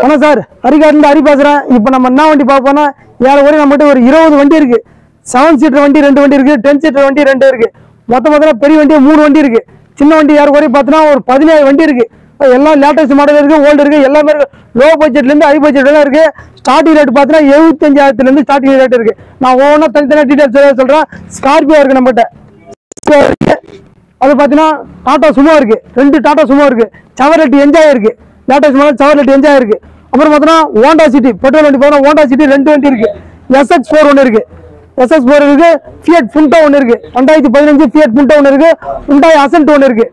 வணக்கம் சார் அரிகாட்டிலேருந்து ஹரி பேசுறேன். இப்போ நம்ம என்ன வண்டி பார்ப்போம்னா ஏழை வரை நம்மகிட்ட ஒரு இருபது வண்டி இருக்கு. செவன் சீட்டர் வண்டி ரெண்டு வண்டி இருக்கு டென் சீட்டர் வண்டி ரெண்டு இருக்கு. மொத்தம் பெரிய வண்டி மூணு வண்டி இருக்கு. சின்ன வண்டி ஏற வரை பார்த்தோன்னா ஒரு பதினேழு வண்டி இருக்கு. எல்லாம் லேட்டஸ்ட் மாடல் இருக்கு ஓல்டு இருக்கு எல்லாமே இருக்கு. லோ பட்ஜெட்ல இருந்து ஹை பட்ஜெட்ல இருக்கு. ஸ்டார்டிங் ரேட் பார்த்தீங்கன்னா எழுபத்தஞ்சாயிரத்துல இருந்து ஸ்டார்டிங் ரேட் இருக்கு. நான் ஒவ்வொன்றா தனித்தனியாக டீடைல்ஸ் சொல்றேன் ஸ்கார்பியோ இருக்கு நம்மகிட்ட. இருக்குது அது பார்த்தீங்கன்னா டாட்டா சுமோ இருக்கு. ரெண்டு டாட்டா சுமோ இருக்கு. செவரெட்டி என்ஜாய் இருக்கு. லேட்டஸ்ட் மாடல் சவர்லெட் என்ஜாய் இருக்கு. அப்புறம் பார்த்தோன்னா ஹோண்டா சிட்டி பெட்ரோல் வண்டி பார்த்தீங்கன்னா ஹோண்டா சிட்டி ரெண்டு வண்டி இருக்கு. எஸ்எக்ஸ் ஃபோர் ஒன்று இருக்கு. எஸ்எக்ஸ் ஃபோர் இருக்கு ஃபியட் புண்டா ஒன்று இருக்கு. ரெண்டாயிரத்தி பதினஞ்சு ஃபியட் புண்டா ஒன்று இருக்கு. உண்டாய் அசன்ட் ஒன்று இருக்கு.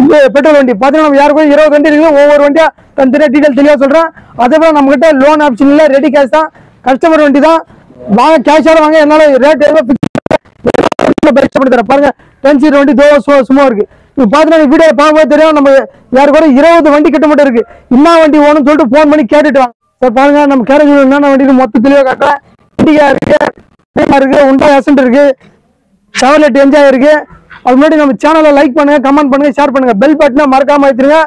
இந்த பெட்ரோல் வண்டி. பார்த்தீங்கன்னா நம்ம யாருக்கும் இருபது வண்டி இருக்குது. ஒவ்வொரு வண்டியாக தனித்தனியாக டீட்டெயில் தெளிவாக சொல்கிறேன் அதே போல் நம்ம லோன் ஆப்ஷன் இல்லை. ரெடி கேஷ் தான். கஸ்டமர் வண்டி தான். வாங்க கேஷாக வாங்க. என்னால் ரேட் எவ்வளோ பெஸ்ட் பண்ணி தரேன் பாருங்கள் டென் சீட் வண்டி தோ சும்மா இருக்குது இப்போ பார்த்தீங்கன்னா வீடியோ பார்க்கும்போது தெரியும் நம்ம யார் கூட இருபது வண்டி கிட்ட மட்டும் இருக்கு. என்ன வண்டி வேணும்னு சொல்லிட்டு ஃபோன் பண்ணி கேட்டுட்டு வாங்க சார் பாருங்க நம்ம கேரேஜ் என்னென்ன வண்டி மொத்த தெளிவாக காட்டுறேன். இண்டிகா இருக்கு Prima இருக்கு உண்டா எசன்ட் இருக்கு செவலெட் என்ஜாய் இருக்கு. அது முன்னாடி நம்ம சேனலை லைக் பண்ணுங்க கமெண்ட் பண்ணுங்க ஷேர் பண்ணுங்க. பெல் பட்டனை மறக்காம வைத்துருங்க.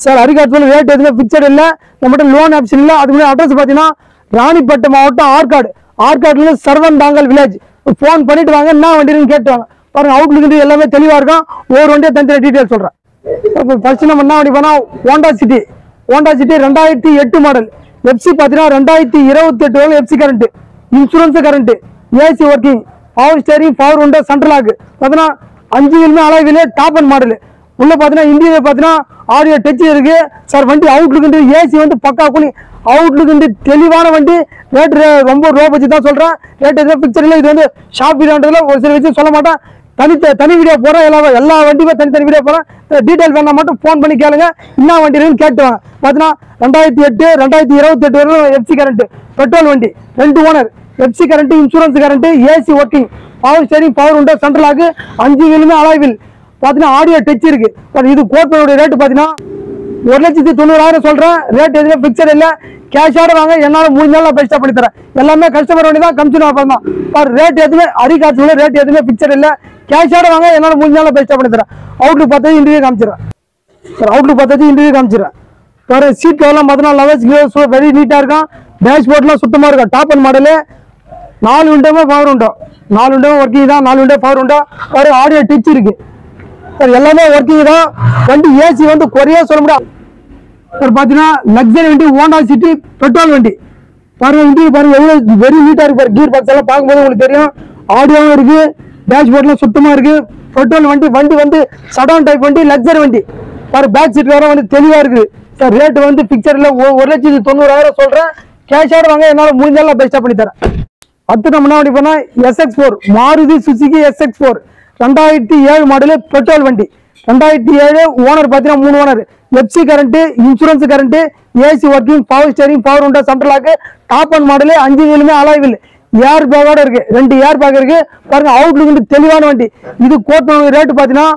சார் அரிகாட்சியில் ரேட் எதுவுமே பிக்சர் இல்லை. நம்மகிட்ட லோன் ஆப்ஷன் இல்லை. அதுக்கு முன்னாடி அட்ரஸ் பார்த்தீங்கன்னா ராணிப்பட்டு மாவட்டம் ஆற்காடு. ஆற்காடுல சர்வன் தாங்கல் வில்லேஜ் ஃபோன் பண்ணிட்டு வாங்க என்ன வண்டின்னு கேட்டு வாங்க. பாருங்க அவுட்லுக்கு எல்லாமே தெளிவா இருக்கும் ஒவ்வொரு வண்டியை தனித்தனி டீட்டெயில் சொல்றேன். இப்போ ஃபர்ஸ்ட் நம்ம என்ன வண்டி போனா ஹோண்டா சிட்டி ஹோண்டா சிட்டி ரெண்டாயிரத்தி எட்டு மாடல் எஃப்சி பார்த்தீங்கன்னா ரெண்டாயிரத்தி இருபத்தி எட்டு வரை FC current insurance current AC working power steering power உண்டா சென்ட்ரல் ஆகு பார்த்தீங்கன்னா அஞ்சு வீலுமே அளவிலே டாப் அண்ட் மாடல் உள்ள பார்த்தீங்கன்னா இன்டீரியர் பார்த்தீங்கன்னா ஆடியோ டச் இருக்கு. சார் வண்டி அவுட்லுக்கு ஏசி வந்து பக்கா கூலி. அவுட்லுக்கு தெளிவான வண்டி. ரேட் ரொம்ப லோ பட்ஜெட் தான் சொல்றேன். ரேட் எதுவும் பிக்சர் இல்லை. இது வந்து ஷாப் வீடியோன்றதுல ஒரு சில விஷயம் சொல்ல மாட்டேன். தனித்த தனி வீடியோ போகிறேன் எல்லா எல்லா வண்டியுமே தனித்தனி வீடியோ போகிறேன் டீட்டெயில் வேணால் மட்டும் ஃபோன் பண்ணி கேளுங்க. என்ன வண்டி இருக்குன்னு கேட்டுவாங்க பார்த்தீங்கன்னா ரெண்டாயிரத்தி எட்டு ரெண்டாயிரத்தி இருபத்தி எட்டு வரைக்கும் எஃப்சி கரண்ட்டு பெட்ரோல் வண்டி ரெண்டு owner FC current insurance current AC working power steering power உண்டு சென்ட்ரல் ஆகு அஞ்சு வீலுமே அலாய்வில் பார்த்தீங்கன்னா ஆடியோ டச் இருக்குது பட் இது கோப்பனுடைய ரேட்டு பார்த்தீங்கன்னா ஒரு லட்சத்தி தொண்ணூறாயிரம் சொல்கிறேன் ரேட் எதுவுமே பிக்சர் இல்லை. கேஷோட வாங்க என்னால் முடிஞ்சாலும் நாளில் பண்ணி தரேன். எல்லாமே கஸ்டமர் வண்டி தான் கமிஷன் ஆஃபர் தான். ரேட் எதுவுமே அரிகாட்சியில் ரேட் எதுவுமே பிக்சர் இல்லை. கேஷோட வாங்க என்னால் முடிஞ்சாலும் பெஸ்டா பண்ணி தரேன். அவுட்லுக் பார்த்தது இன்டர்வியூ காமிச்சிடுறேன். சார் அவுட்லுக் பார்த்தது இன்டர்வியூ காமிச்சிடுறேன். வேறு சீட் கவர்லாம் பார்த்தீங்கன்னா லெவல்ஸ் கிலோ வெரி நீட்டாக இருக்கும். டேஷ்போர்ட்லாம் சுத்தமாக இருக்கும். டாப் அண்ட் மாடலு நாலு விண்டோமே பவர் உண்டோ நாலு விண்டோமே ஒர்க்கிங் தான். நாலு விண்டோ பவர் உண்டோ வேறு ஆடியோ டிச் இருக்குது சார் எல்லாமே ஒர்க்கிங் தான். வண்டி ஏசி வந்து குறைய சொல்ல முடியாது. சார் பார்த்தீங்கன்னா லக்ஸரி வண்டி ஓண்டா சிட்டி பெட்ரோல் வண்டி. பாருங்க வண்டி பாருங்க எவ்வளோ வெரி நீட்டாக இருக்கு பாரு கீர் பாக்ஸ் எல்லாம் பார்க்கும்போது உங்களுக்கு தெரியும். ஆடியோவும் இருக்குது டேஷ்போர்ட்லாம் சுத்தமாக இருக்குது பெட்ரோல் வண்டி வண்டி வந்து சடான் டைப் வண்டி லக்ஸரி வண்டி. பாரு பேக் சீட் வேற வந்து தெளிவாக இருக்குது சார் ரேட்டு வந்து பிக்சரில் ஒரு லட்சத்தி தொண்ணூறாயிரம் சொல்கிறேன் கேஷோட வாங்க என்னால் முடிஞ்சாலும் பெஸ்ட்டாக பண்ணி தரேன். அடுத்து நம்ம என்ன வண்டி போனா SX four Maruti Suzuki SX four ரெண்டாயிரத்தி ஏழு மாடலு பெட்ரோல் வண்டி. ரெண்டாயிரத்தி ஏழு ஓனர் பார்த்தீங்கன்னா மூணு owner FC current insurance current AC working power steering power உண்டா central lock top and model அஞ்சு வீலுமே அலாய்வில் ஏர் பேக்கோட இருக்கு? ரெண்டு ஏர் பேக் இருக்கு? பாருங்க அவுட்லுக் வந்து தெளிவான வண்டி. இது கோட் ரேட்டு பார்த்தீங்கன்னா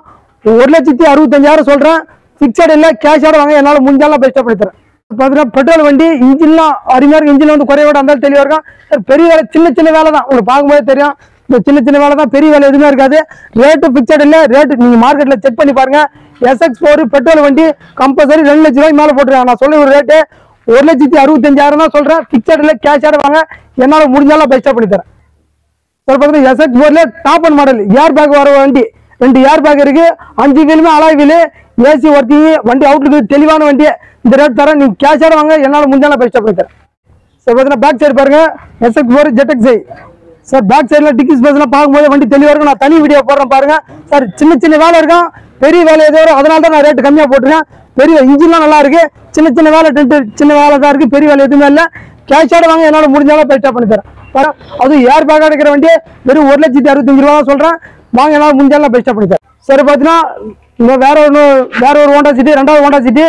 ஒரு லட்சத்தி அறுபத்தஞ்சாயிரம் சொல்றேன். ஃபிக்ஸட் இல்லை கேஷோட வாங்க என்னால் முடிஞ்சாலும் பெஸ்ட்டாக பண்ணி தரேன் பார்த்தீங்கன்னா பெட்ரோல் வண்டி இன்ஜின்லாம் அருமையாக இருக்கும் இன்ஜின் வந்து குறையோட இருந்தாலும் தெளிவாக இருக்கும். சார் பெரிய வேலை சின்ன சின்ன வேலை தான். உங்களுக்கு பார்க்கும்போது தெரியும். இந்த சின்ன சின்ன வேலை தான் பெரிய வேலை எதுவுமே இருக்காது. ரேட்டு ஃபிக்ஸட் இல்லை ரேட்டு நீங்கள் மார்க்கெட்டில் செக் பண்ணி பாருங்க. எஸ்எக்ஸ் ஃபோர் பெட்ரோல் வண்டி கம்பல்சரி ரெண்டு லட்ச ரூபாய்க்கு மேலே போட்டுருக்காங்க. நான் சொல்ல ஒரு ரேட்டு ஒரு லட்சத்தி அறுபத்தஞ்சாயிரம் தான் சொல்கிறேன் ஃபிக்ஸடில் இல்லை கேஷ் வாங்க என்னால் முடிஞ்சாலும் பெஸ்ட்டாக பண்ணி தரேன் சார் பார்த்தீங்கன்னா SX top and model air bag வர வண்டி ரெண்டு ஏர் பேக் இருக்குது அஞ்சு வீலுமே அலாய் வீலு ஏசி ஒர்க்கிங் வண்டி அவுட்லுக்கு தெளிவான வண்டி இந்த ரேட் தரேன் நீங்கள் கேஷாக வாங்க என்னால் முடிஞ்சாலும் பெஸ்ட்டாக பண்ணி தரேன் சார் பார்த்தீங்கன்னா பேக் சைடு பாருங்கள் SX four ZX I sir back சைடில் டிக்கி ஸ்பேஸ்லாம் பார்க்கும்போது வண்டி தெளிவாக இருக்கும் நான் தனி வீடியோ போடுறேன் பாருங்கள் சார் சின்ன சின்ன வேலை இருக்கும் பெரிய வேலை எதோ அதனால தான் நான் ரேட்டு கம்மியாக போட்டிருக்கேன். பெரிய இன்ஜின்லாம் நல்லா இருக்கு. சின்ன சின்ன வேலை டென்ட் சின்ன வேலை தான் இருக்குது பெரிய வேலை எதுவுமே இல்லை. கேஷோட வாங்க என்னால் முடிஞ்சாலும் பெஸ்ட்டாக பண்ணி தரேன். அதுவும் ஏர் பேக்காக இருக்கிற வண்டி வெறும் ஒரு லட்சத்தி அறுபத்தஞ்சு ரூபா தான் சொல்கிறேன் வாங்க என்னால் முடிஞ்சாலும் பெஸ்ட்டாக பண்ணி தரேன். சரி பார்த்தீங்கன்னா இன்னும் வேற ஒன்று வேற ஒரு ஹோண்டா சிட்டி ரெண்டாவது ஹோண்டா சிட்டி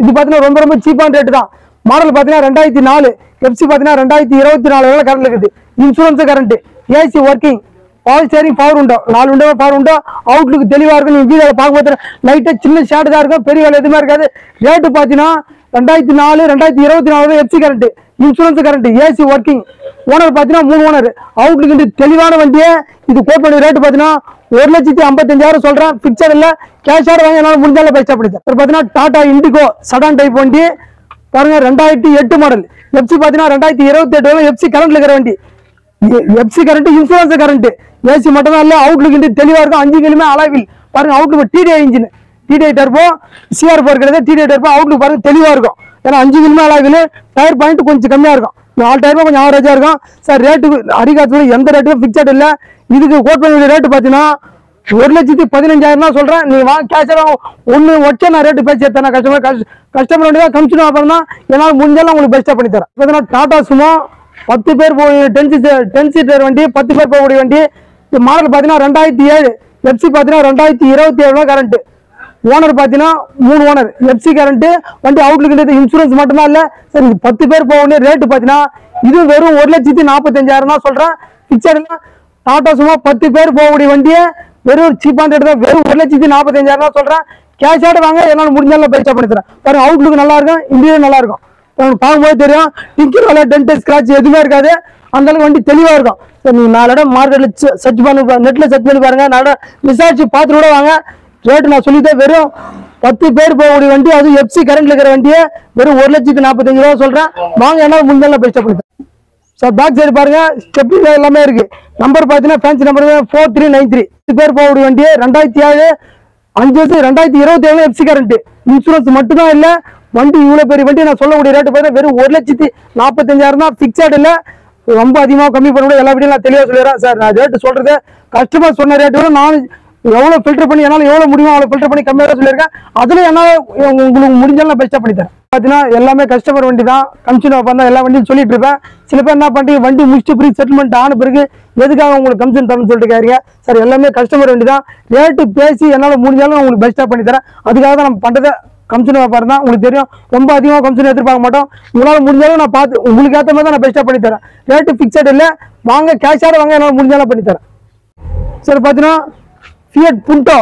இது பார்த்தீங்கன்னா ரொம்ப ரொம்ப சீப்பான ரேட்டு தான். மாடல் பார்த்தீங்கன்னா ரெண்டாயிரத்தி நாலு. எஃப்சி பார்த்தீங்கன்னா ரெண்டாயிரத்தி இருபத்தி நாலு வேலை கரண்ட் இருக்குது. Insurance current AC working power steering power உண்டோ? நாலு உண்டோ பவர் உண்டோ? அவுட்லுக்கு தெளிவாக இருக்கும். நீங்கள் வீடியோவில் பார்க்கும்போது லைட்டாக சின்ன ஷார்ட் தான் இருக்கும். பெரிய வேலை எதுவுமே இருக்காது. ரேட்டு பார்த்தீங்கன்னா ரெண்டாயிரத்தி நாலு ரெண்டாயிரத்தி இருபத்தி நாலு FC current insurance current AC working owner பார்த்தீங்கன்னா மூணு ஓனர் அவுட்லுக்கு தெளிவான வண்டியே. இது கோட் பண்ணி ரேட்டு பார்த்தீங்கன்னா ஒரு லட்சத்தி ஐம்பத்தஞ்சாயிரம் சொல்கிறேன் பிக்சர் இல்லை. கேஷாக வாங்கி என்னால் என்னால முடிஞ்சாலும் பைசா பிடிச்சேன். பார்த்தீங்கன்னா டாடா இண்டிகோ சடான் டைப் வண்டி. பாருங்க ரெண்டாயிரத்தி எட்டு மாடல் எஃப்சி பார்த்தீங்கன்னா ரெண்டாயிரத்தி இருபத்தி எட்டு எஃப்சி கரண்ட்ல இருக்கிற வண்டி. FC current insurance current AC மட்டும் தான் இல்ல அவுட்லுக் இன்டு தெளிவா இருக்கும். அஞ்சு கிலோமே அளவில். பாருங்க outlook DDI engine DDI turbo CR போர் கிடையாது டிடிஐ டர்போ அவுட்லுக் பாருங்க தெளிவா இருக்கும். ஏன்னா அஞ்சு கிலோமே அலாவில் டயர் பாயிண்ட் கொஞ்சம் கம்மியா இருக்கும். நாலு டயர் கொஞ்சம் ஆவரேஜா இருக்கும். சார் ரேட்டுக்கு அடிக்காத்துல எந்த ரேட்டும் ஃபிக்ஸட் இல்ல. இதுக்கு கோட் பண்ண ரேட்டு பார்த்தீங்கன்னா ஒரு லட்சத்தி பதினஞ்சாயிரம் தான் சொல்றேன். நீ வா கேஷ் ஒன்று வச்சா நான் ரேட்டு பேசி எடுத்தேன் கஸ்டமர் கஸ்டமர் வந்து தான் கமிஷன் அப்புறம் தான் என்னால் முடிஞ்சாலும் உங்களுக்கு பெஸ்ட்டாக பண்ணி தரேன் பார்த்தீங்கன்னா டாடா சுமோ பத்து பேர் போய் டென் சீட்டர் டென் சீட்டர் வண்டி பத்து பேர் போகக்கூடிய வண்டி. மாடல் பார்த்தீங்கன்னா ரெண்டாயிரத்தி ஏழு. எஃப்சி பார்த்தீங்கன்னா ரெண்டாயிரத்தி இருபத்தி ஏழு கரண்ட் ஓனர் பார்த்தீங்கன்னா மூணு ஓனர் எஃப்சி கரண்ட்டு வண்டி அவுட்லுக்கு இன்சூரன்ஸ் மட்டும்தான் இல்லை. சரி இது பத்து பேர் போக ரேட்டு பார்த்தீங்கன்னா இது வெறும் ஒரு லட்சத்தி நாற்பத்தஞ்சாயிரம் தான் சொல்கிறேன் பிக்சர்னா டாட்டா சும்மா பத்து பேர் போகக்கூடிய வண்டியை வெறும் சீப்பான ரேட்டு தான் வெறும் ஒரு லட்சத்தி நாற்பத்தஞ்சாயிரம் தான் சொல்கிறேன் கேஷ் ஆட் வாங்க என்னால் முடிஞ்சாலும் பைசா பண்ணித்தரேன். பாருங்க அவுட்லுக் நல்லா இருக்கும் இன்டீரியர் நல்லா இருக்கும். பார்க்கும்போது தெரியும். டிங்கர் வேலை டென்ட் ஸ்கிராச் எதுவுமே இருக்காது. அந்த அளவுக்கு வண்டி தெளிவாக இருக்கும். சரி நீங்கள் நாலு இடம் மார்க்கெட்ல சர்ச் பண்ணி நெட்டில் சர்ச் பண்ணி பாருங்கள் நாலு இடம் விசாரிச்சு பார்த்துட்டு கூட வாங்க. ரேட்டு நான் சொல்லிட்டேன் வெறும் பத்து பேர் போகக்கூடிய வண்டி அதுவும் எஃப்சி கரண்ட்ல இருக்கிற வண்டியை வெறும் ஒரு லட்சத்தி நாற்பத்தஞ்சு ரூபா சொல்கிறேன் வாங்க என்ன முடிஞ்சாலும் பெஸ்ட்டாக சார் பேக் சைடு பாருங்க. ஸ்டெப்னி எல்லாமே இருக்கு. நம்பர் பார்த்தீங்கன்னா fancy number four three nine three பேர் போகக்கூடிய வண்டியை ரெண்டாயிரத்தி ஏழு அஞ்சு வருஷம் ரெண்டாயிரத்தி இருபத்தி ஏழு எஃப்சி கரண்ட் இன்சூரன்ஸ் மட்டும்தான் இல்லை வண்டி இவ்வளோ பெரிய வண்டி நான் சொல்லக்கூடிய ரேட்டு பார்த்தா வெறும் ஒரு லட்சத்தி நாற்பத்தஞ்சாயிரம் தான் ஃபிக்ஸட் இல்லை. ரொம்ப அதிகமாக கம்மி பண்ண கூட எல்லா வீடியும் நான் தெளிவாக சொல்லிடுறேன். சார் நான் ரேட்டு சொல்கிறது கஸ்டமர் சொன்ன ரேட்டு விட நான் எவ்வளோ ஃபில்டர் பண்ணி என்னால் எவ்வளோ முடியுமோ அவ்வளோ ஃபில்டர் பண்ணி கம்மியாக தான் சொல்லியிருக்கேன். அதில் என்னால் உங்களுக்கு முடிஞ்சாலும் நான் பெஸ்ட்டாக பண்ணித்தரேன். பார்த்தீங்கன்னா எல்லாமே கஸ்டமர் வண்டி தான். கமிஷன் தான் எல்லா வண்டியும் சொல்லிட்டு இருப்பேன். சில பேர் என்ன பண்ணுறீங்க வண்டி முடிச்சுட்டு ப்ரீ செட்டில்மெண்ட் ஆன பிறகு எதுக்காக உங்களுக்கு கமிஷன் தரணும்னு சொல்லிட்டு கேட்குறீங்க சார் எல்லாமே கஸ்டமர் வண்டி தான். ரேட்டு பேசி என்னால் முடிஞ்சாலும் உங்களுக்கு பெஸ்ட்டாக பண்ணித்தரேன். அதுக்காக தான் நம்ம பண்ணுறதை கமிஷன் வியாபாரம் தான் உங்களுக்கு தெரியும். ரொம்ப அதிகமாக கமிஷன் எதிர்பார்க்க மாட்டோம். உங்களால் முடிஞ்சாலும் நான் பார்த்து உங்களுக்கு ஏற்ற மாதிரி தான் நான் பெஸ்ட்டாக பண்ணித்தரேன் ரேட்டு ஃபிக்ஸட் இல்லை. வாங்க கேஷாக வாங்க என்னால் முடிஞ்சாலும் பண்ணித்தரேன் சரி பார்த்தீங்கன்னா ஃபியட் புண்டோ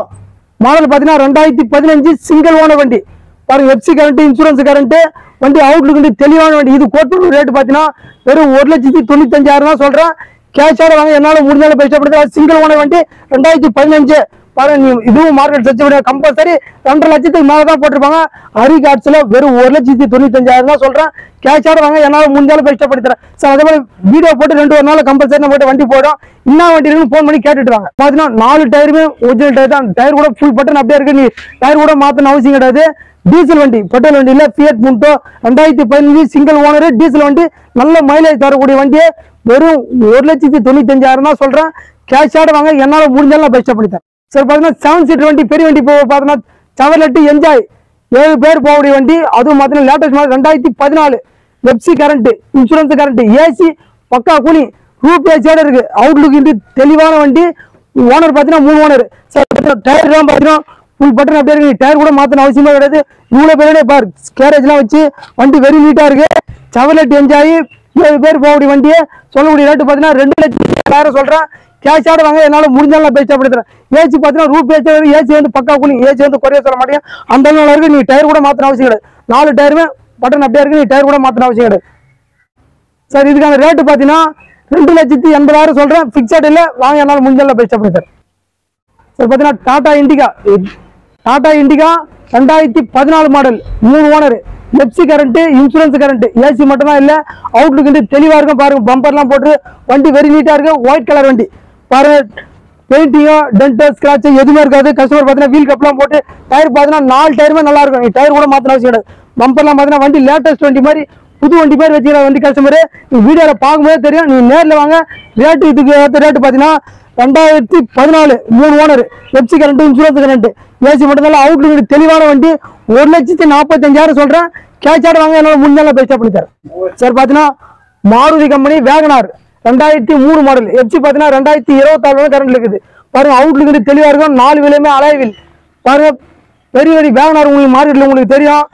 மாடல் பார்த்தீங்கன்னா ரெண்டாயிரத்தி பதினஞ்சு சிங்கிள் ஓன வண்டி. பாருங்க எஃப்சி கரண்ட்டு இன்சூரன்ஸ் கரண்ட்டு வண்டி அவுட்லுக்கு வந்து தெளிவான வண்டி. இது கோட்டூர் ரேட்டு பார்த்தீங்கன்னா வெறும் ஒரு லட்சத்தி தொண்ணூத்தஞ்சாயிரம் தான் சொல்கிறேன் கேஷாக வாங்க என்னால் முடிஞ்சாலும் பெஸ்ட்டாக சிங்கிள் ஓன வண்டி ரெண்டாயிரத்தி பதினஞ்சு. பாருங்க இதுவும் மார்க்கெட் சர்ச் பண்ணி கம்பல்சரி ரெண்டரை லட்சத்துக்கு மேலே தான் போட்டிருப்பாங்க. ஹரி கார்ட்ஸ்ல வெறும் ஒரு லட்சத்தி தொண்ணூத்தஞ்சாயிரம் தான் சொல்றேன். கேஷாக வாங்க என்னால் முடிஞ்சாலும் பெஸ்ட்டாக தரேன் சார் அதே மாதிரி வீடியோ போட்டு ரெண்டு ஒரு நாள் கம்பல்சரி போட்டு வண்டி போயிடும். என்ன வண்டி இருக்குன்னு ஃபோன் பண்ணி கேட்டுட்டு வாங்க பார்த்தீங்கன்னா நாலு டயருமே ஒரிஜினல் டயர் தான். டயர் கூட ஃபுல் பட்டன் அப்படியே இருக்கு. நீ டயர் கூட மாற்றணும் அவசியம் கிடையாது. டீசல் வண்டி பெட்ரோல் வண்டி இல்ல ஃபியட் முண்டோ ரெண்டாயிரத்தி பதினஞ்சு சிங்கிள் ஓனர் டீசல் வண்டி நல்ல மைலேஜ் தரக்கூடிய வண்டியை. வெறும் ஒரு லட்சத்தி தொண்ணூத்தஞ்சாயிரம் தான் சொல்றேன். கேஷ் வாங்க என்னால முடிஞ்சாலும் நான் பெஸ்ட்டாக சார் பார்த்தீங்கன்னா செவன் சீட்டர் வண்டி பெரிய வண்டி போக பார்த்தீங்கன்னா செவர்லெட்டு என்ஜாய் ஏழு பேர் போகக்கூடிய வண்டி அதுவும் பார்த்தீங்கன்னா லேட்டஸ்ட் மாடல் ரெண்டாயிரத்தி பதினாலு. FC current insurance current AC பக்கா கூலி ரூப் ஏசியோட இருக்குது அவுட்லுக் இன்று தெளிவான வண்டி. ஓனர் பார்த்தீங்கன்னா மூணு ஓனர் சார் டயர்லாம் பார்த்தீங்கன்னா ஃபுல் பட்டன் அப்படியே இருக்கு. டயர் கூட மாற்றணும் அவசியமே கிடையாது. இவ்வளோ பேருடைய பார் கேரேஜ்லாம் வச்சு வண்டி வெரி நீட்டாக இருக்குது செவர்லெட் என்ஜாய் ஏழு பேர் போகக்கூடிய வண்டியை சொல்லக்கூடிய ரேட்டு பார்த்தீங்கன்னா ரெண்டு லட்சம் ஏழாயிரம் சொல்கிறேன் கேஷ் ஆட வாங்க என்னால் முடிஞ்சாலும் நான் பேச்சு அப்படித்துறேன் ஏசி பார்த்தீங்கன்னா ரூப் ஏசி ஏசி வந்து பக்கா கூலி ஏசி வந்து குறைய சொல்ல மாட்டேங்க அந்த அளவு நீ டயர் கூட மாற்றணும் அவசியம் கிடையாது. நாலு டயருமே பட்டன் அப்படியே இருக்கு நீ டயர் கூட மாற்றணும் அவசியம் கிடையாது. சார் இதுக்கான ரேட்டு பார்த்தீங்கன்னா ரெண்டு லட்சத்தி எண்பதாயிரம் சொல்கிறேன் ஃபிக்ஸட் இல்லை வாங்க என்னால் முடிஞ்சாலும் பேச்சு அப்படி சார் சார் பார்த்தீங்கன்னா டாடா இண்டிகா டாடா இண்டிகா ரெண்டாயிரத்தி பதினாலு மாடல் மூணு owner FC current insurance current AC மட்டும்தான் இல்லை அவுட்லுக் வந்து தெளிவாக இருக்கும் பாருங்க. பம்பர்லாம் போட்டு வண்டி வெரி நீட்டாக இருக்கும் ஒயிட் கலர் வண்டி. பாருங்க பெயிண்டிங்கோ டென்டோ ஸ்கிராச்சு எதுவுமே இருக்காது. கஸ்டமர் பார்த்தீங்கன்னா வீல் கப்லாம் போட்டு டயர் பார்த்தீங்கன்னா நாலு டயருமே நல்லா இருக்கும். நீ டயர் கூட மாற்றின அவசியம் கிடையாது. பம்பர்லாம் பார்த்தீங்கன்னா வண்டி லேட்டஸ்ட் வண்டி மாதிரி புது வண்டி மாதிரி வச்சுக்கிற வண்டி கஸ்டமர் நீ வீடியோவில் பார்க்கும்போதே தெரியும். நீ நேரில் வாங்க. ரேட்டு இதுக்கு ஏற்ற ரேட்டு பார்த்தீங்கன்னா ரெண்டாயிரத்தி பதினாலு மூணு owner FC current insurance current AC மட்டும் அவுட்லுக் தெளிவான வண்டி. ஒரு லட்சத்தி நாற்பத்தஞ்சாயிரம் சொல்கிறேன் கேஷ் ஆட் வாங்க என்னால் முடிஞ்சாலும் பெஸ்ட்டாக பண்ணி தரேன். சார் பார்த்தீங்கன்னா மாருதி கம்பெனி வேகனார். ரெண்டாயிரத்தி மூணு மாடல் எஃப்சி பார்த்தீங்கன்னா ரெண்டாயிரத்தி இருபத்தாறு கரண்ட் இருக்குது. பாருங்க அவுட்லுக் தெளிவாக இருக்கும். நாலு விலையுமே அலைவில். பாருங்கள் பெரிய பெரிய வேகனார் உங்களுக்கு மார்க்கெட்டில் உங்களுக்கு தெரியும்.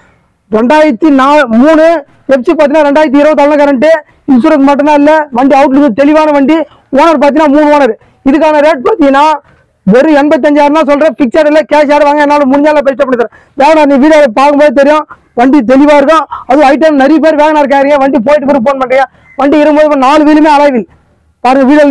ரெண்டாயிரத்தி நா மூணு எப்சி பார்த்தீங்கன்னா ரெண்டாயிரத்தி இருபத்தாறு கரண்ட்டு இன்சூரன்ஸ் மட்டும்தான் இல்லை வண்டி அவுட்லுக் தெளிவான வண்டி. ஓனர் பார்த்தீங்கன்னா மூணு ஓனர் இதுக்கான ரேட் பார்த்தீங்கன்னா வெறும் எண்பத்தஞ்சாயிரம் தான் சொல்கிறேன் பிக்சர் இல்லை கேஷ் யாரும் வாங்க என்னால் முடிஞ்சாலும் பெஸ்ட்டாக பண்ணி தரேன் வேகனார் நீ வீடியோ பார்க்கும்போது தெரியும். வண்டி தெளிவாக இருக்கும். அதுவும் ஐட்டம் நிறைய பேர் வேகனார் கேறீங்க வண்டி போயிட்டு பிறகு ஃபோன் பண்ணுறீங்க வண்டி இருக்கும்போது நாலு வீலுமே அலைவில் பாருங்க வீடியோ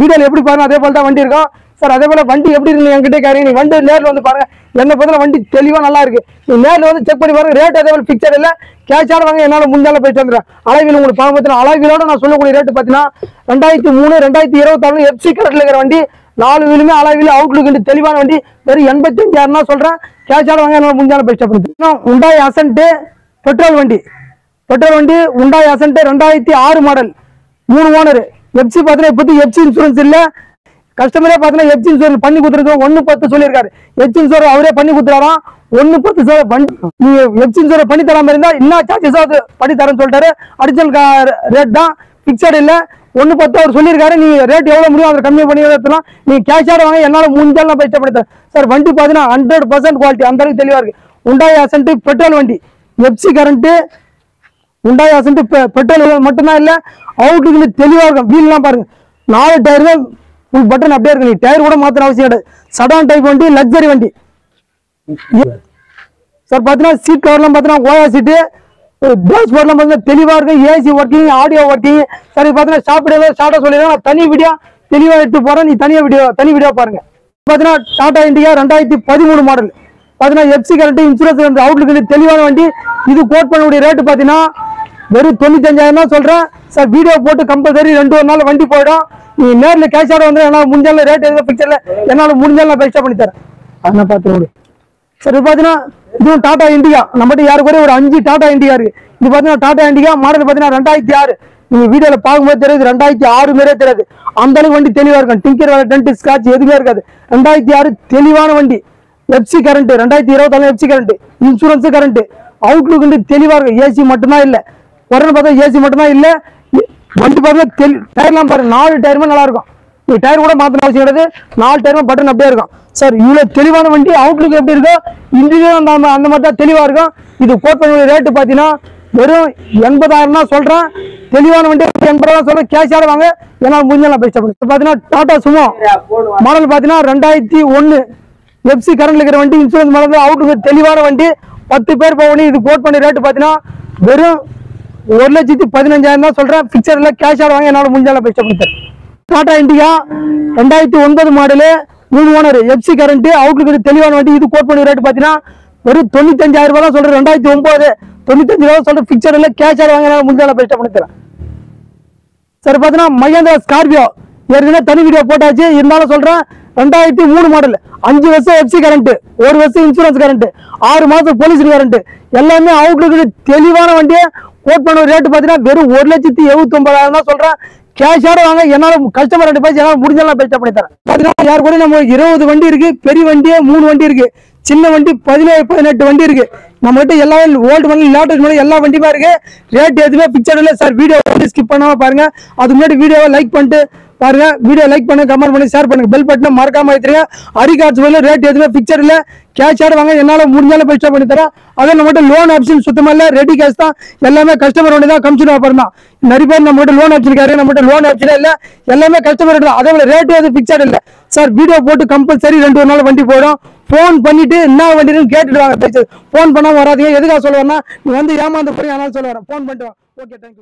வீடியோவில் எப்படி பாருங்க அதே போல் தான் வண்டி இருக்கும். சார் அதே போல் வண்டி எப்படி இருக்கு என்கிட்ட கேறீங்க நீ வண்டி நேரில் வந்து பாருங்க. என்ன பதில வண்டி தெளிவாக நல்லா இருக்கு. நீ நேரில் வந்து செக் பண்ணி பாருங்க. ரேட் அதே போல் பிக்சர் இல்லை. கேஷாட வாங்க என்னால் முடிஞ்சாலும் போயிட்டு வந்துடுறேன் அளவில் உங்களுக்கு பார்க்க பார்த்தீங்கன்னா அளவிலோட நான் சொல்லக்கூடிய ரேட்டு பார்த்தீங்கன்னா ரெண்டாயிரத்தி மூணு ரெண்டாயிரத்தி இருபத்தாறு எஃப்சி கரெக்டில் இருக்கிற வண்டி நாலு வீலுமே அளவில் அவுட்லுக்கு தெளிவான வண்டி வெறும் எண்பத்தஞ்சாயிரம் தான் சொல்கிறேன் கேஷாட வாங்க என்னால முடிஞ்சாலும் பெஸ்ட்டாக பண்ணுது உண்டாய் அசன்ட்டு பெட்ரோல் வண்டி. பெட்ரோல் வண்டி உண்டாய் அசன்ட்டு ரெண்டாயிரத்தி ஆறு மாடல் மூணு ஓனர் எஃப்சி பார்த்தீங்கன்னா இப்போதைக்கு எப்சி இன்சூரன்ஸ் இல்லை. கஸ்டமரே பார்த்தீங்கன்னா எஃப்சி இன்சூரன்ஸ் பண்ணி கொடுத்துருக்கோம். ஒன்று பத்து சொல்லியிருக்காரு. எஃப்சி இன்சூரன்ஸ் அவரே பண்ணி கொடுத்துறாராம். ஒன்று பத்து சார் பண்ணி நீங்கள் எஃப்சி இன்சூரன்ஸ் பண்ணி தராமல் இருந்தால் என்ன சார்ஜஸ் அது பண்ணி தரேன்னு சொல்லிட்டாரு. அடிஷனல் ரேட் தான். பிக்சட் இல்லை. ஒன்னு பத்து அவர் சொல்லியிருக்காரு நீ ரேட் எவ்வளவு முடியும் அதை கம்மி பண்ணி எடுத்துலாம். நீ கேஷ் ஆட வாங்க என்னால முடிஞ்சாலும் போய் பண்ணி தரேன் சார் வண்டி பார்த்தீங்கன்னா ஹண்ட்ரட் பர்சன்ட் குவாலிட்டி அந்த அளவுக்கு தெளிவா இருக்கு. உண்டாய் அசன்ட் பெட்ரோல் வண்டி. FC current Hyundai Accent petrol மட்டும்தான் இல்ல அவுட்டுக்கு தெளிவா இருக்கும். வீல்லாம் பாருங்க. நாலு டயர் தான் ஃபுல் பட்டன் அப்படியே இருக்கு. நீ டயர் கூட மாத்திர அவசியம் கிடையாது. சடான் டைப் வண்டி லக்ஸரி வண்டி. சார் பார்த்தீங்கன்னா சீட் கவர்லாம் பார்த்தீங்கன்னா ஓயா சீட்டு பேஸ் போர்டில் பார்த்தீங்கன்னா தெளிவாக இருக்கும் ஏசி ஒர்க்கிங் ஆடியோ ஒர்க்கிங் சரி பார்த்தீங்கன்னா சாப்பிட ஷார்ட்டாக சொல்லிடுறேன். நான் தனி வீடியோ தெளிவாக எடுத்து போகிறேன் நீ தனியாக வீடியோ தனி வீடியோ பாருங்க. பார்த்தீங்கன்னா டாடா இண்டியா ரெண்டாயிரத்தி பதிமூணு மாடல் பார்த்தீங்கன்னா எஃப்சி கரண்ட் இன்சூரன்ஸ் அவுட்லுக்கு தெளிவான வண்டி. இது கோட் பண்ணக்கூடிய ரேட்டு பார்த்தீங்கன்னா வெறும் தொண்ணூத்தஞ்சாயிரம் தான் சொல்கிறேன் சார் வீடியோ போட்டு கம்பல்சரி ரெண்டு ஒரு நாள் வண்டி போயிடும். நீ நேரில் கேஷ் ஆட வந்து என்னால் முடிஞ்சாலும் ரேட் எதுவும் பிக்சரில் என்னால முடிஞ்சாலும் நான் பெஸ்ட்டாக பண்ணித்தரேன் அதெல்லாம் பார்த்து சார் இது பார்த்தீங்கன்னா இதுவும் டாடா இண்டிகா. நம்மகிட்ட யாரு கூட ஒரு அஞ்சு டாடா இண்டிகா இருக்கு. இது பார்த்தீங்கன்னா டாடா இண்டிகா மாடல் பார்த்தீங்கன்னா ரெண்டாயிரத்தி ஆறு. நீங்க வீடியோல பார்க்கும்போது தெரியாது ரெண்டாயிரத்தி ஆறு மாரியே தெரியாது. அந்த அளவுக்கு வண்டி தெளிவா இருக்கும். டிங்கர் வேலை டென்ட் ஸ்காட்ச் எதுவுமே இருக்காது. ரெண்டாயிரத்தி ஆறு தெளிவான வண்டி. எஃப்சி கரண்ட் ரெண்டாயிரத்தி இருபத்தாலு FC current insurance current outlook வந்து தெளிவா இருக்கும். ஏசி மட்டும்தான் இல்ல. உடனே பார்த்தா ஏசி மட்டும்தான் இல்ல. வண்டி பாருங்க தெளி டயர்லாம் பாருங்க. நாலு டயருமே நல்லா இருக்கும். நீ டயர் கூட மாத்தின அவசியம் கிடையாது. நாலு டயரும் பட்டன் அப்படியே இருக்கும். சார் இவ்வளோ தெளிவான வண்டி அவுட்லுக்கு எப்படி இருக்கோ இன்ஜினியர் அந்த அந்த மாதிரி தான் தெளிவாக இருக்கும். இது கோட் பண்ண ரேட்டு பார்த்தீங்கன்னா வெறும் எண்பதாயிரம் தான் சொல்கிறேன் தெளிவான வண்டி எண்பதாயிரம் சொல்கிறேன் கேஷ் ஆட வாங்க. ஏன்னா முடிஞ்சாலும் பெஸ்ட் பண்ணி. பார்த்தீங்கன்னா டாடா சுமோ மாடல் பார்த்தீங்கன்னா ரெண்டாயிரத்தி ஒன்று எஃப்சி கரண்ட் இருக்கிற வண்டி இன்சூரன்ஸ் மாடல் அவுட்லுக்கு தெளிவான வண்டி. பத்து பேர் போக வண்டி இது கோட் பண்ணி ரேட்டு பார்த்தீங்கன்னா வெறும் ஒரு லட்சத்தி பதினஞ்சாயிரம் தான் சொல்கிறேன் பிக்சரில் கேஷ் வாங்க. என்னால் முடிஞ்சாலும் பெஸ்ட் பண்ணி தரேன் டாடா இண்டியா ரெண்டாயிரத்தி ஒன்பது மாடலு மூணு ஓனர் எஃப்சி கரண்ட் அவுட்லுக்கு தெளிவான வண்டி இது கோட் பண்ணி ரேட்டு பார்த்தீங்கன்னா வெறும் தொண்ணூத்தஞ்சாயிரம் ரூபாய் தான் சொல்றேன் ரெண்டாயிரத்தி ஒன்பது. தொண்ணூத்தஞ்சு ரூபா சொல்றேன் பிக்சர் இல்ல கேஷ் ஆட வாங்க என்னால முடிஞ்சாலும் பெஸ்ட் சரி பார்த்தீங்கன்னா மகேந்திரா ஸ்கார்பியோ ஏற்கனவே தனி வீடியோ போட்டாச்சு இருந்தாலும் சொல்றேன் ரெண்டாயிரத்தி மூணு மாடல். அஞ்சு வருஷம் எஃப்சி கரண்ட் ஒரு வருஷம் இன்சூரன்ஸ் கரண்ட் ஆறு மாசம் போலீஸ் கரண்ட் எல்லாமே அவுட்லுக்கு தெளிவான வண்டியை கோட் பண்ண ரேட்டு பார்த்தீங்கன்னா வெறும் ஒரு லட்சத்தி எழுபத்தி ஒன்பதாயிரம் தான் சொல்றேன். கேஷோட வாங்க. என்னால கஸ்டமர் ரெண்டு பேசி என்னால முடிஞ்செல்லாம் பெஸ்ட்டாக பண்ணி தரேன். பார்த்தீங்கன்னா யார் கூட நம்ம இருபது வண்டி இருக்கு பெரிய வண்டியே மூணு வண்டி இருக்கு சின்ன வண்டி பதினேழு பதினெட்டு வண்டி இருக்கு. நம்ம கிட்ட எல்லா ஓல்டு வண்டி லேட்டஸ்ட் வண்டி எல்லா வண்டியுமே இருக்கு. ரேட் எதுவுமே பிக்சர் இல்லை சார் வீடியோ ஸ்கிப் பண்ணாம பாருங்க. அதுக்கு முன்னாடி வீடியோவை லைக் பண்ணிட்டு பாருங்க வீடியோ லைக் பண்ணுங்க கமெண்ட் பண்ணி ஷேர் பண்ணுங்க. பெல் பட்டனை மறக்காம வைத்துருங்க. அரிகார்ட்ஸ் வந்து ரேட் எதுவுமே பிக்சர் இல்ல. கேஷ் ஆட வாங்க என்னால முடிஞ்சாலும் பெஸ்டா பண்ணி தரேன். அதை நம்மகிட்ட லோன் ஆப்ஷன் சுத்தமா இல்ல ரெடி கேஷ் தான். எல்லாமே கஸ்டமர் ஒன்று தான் கமிஷன் ஆஃபர் தான். நிறைய பேர் நம்மகிட்ட லோன் ஆப்ஷன் இருக்காரு நம்மகிட்ட லோன் ஆப்ஷன் இல்ல. எல்லாமே கஸ்டமர் தான். அதே போல எதுவும் பிக்சர் இல்ல. சார் வீடியோ போட்டு கம்பல்சரி ரெண்டு ஒரு நாள் வண்டி போயிடும். ஃபோன் பண்ணிட்டு என்ன வண்டின்னு கேட்டுட்டு வாங்க ஃபோன் பண்ணாம வராதீங்க. எதுக்காக சொல்லுவேன்னா நீ வந்து ஏமாந்து போய் ஆனாலும் சொல்லுவேன் ஃபோன் பண்ணிட்டு ஓகே தேங்க்யூ